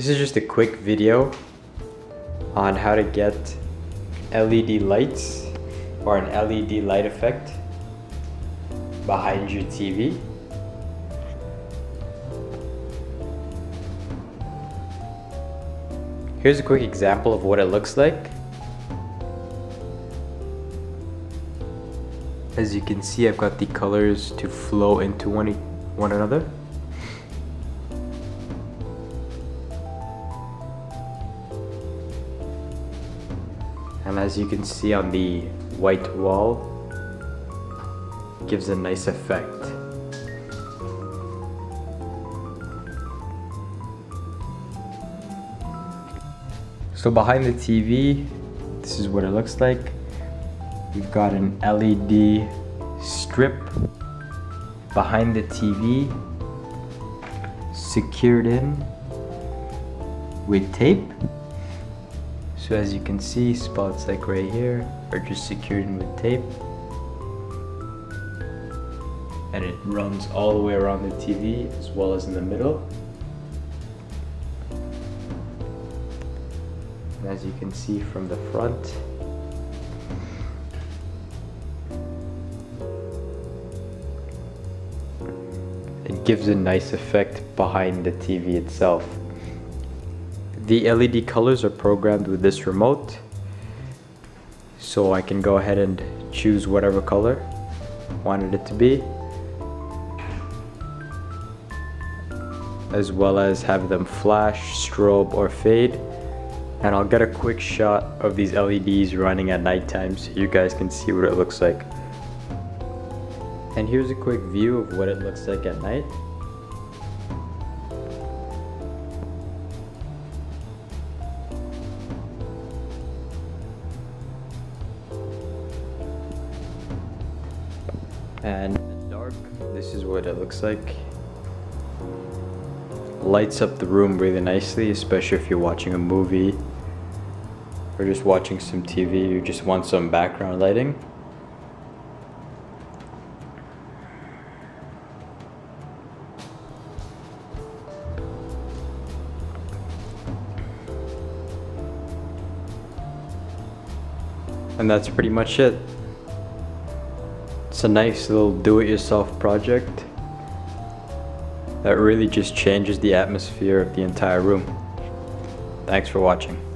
This is just a quick video on how to get LED lights or an LED light effect behind your TV. Here's a quick example of what it looks like. As you can see, I've got the colors to flow into one, one another. And as you can see on the white wall, gives a nice effect. So behind the TV, this is what it looks like. We've got an LED strip behind the TV, secured in with tape. So as you can see, spots like right here are just secured in with tape. And it runs all the way around the TV as well as in the middle. And as you can see from the front, it gives a nice effect behind the TV itself. The LED colors are programmed with this remote so I can go ahead and choose whatever color I wanted it to be as well as have them flash, strobe or fade and I'll get a quick shot of these LEDs running at nighttime so you guys can see what it looks like. And here's a quick view of what it looks like at night. And in the dark, this is what it looks like. Lights up the room really nicely, especially if you're watching a movie or just watching some TV, you just want some background lighting. And that's pretty much it. It's a nice little do-it-yourself project that really just changes the atmosphere of the entire room. Thanks for watching.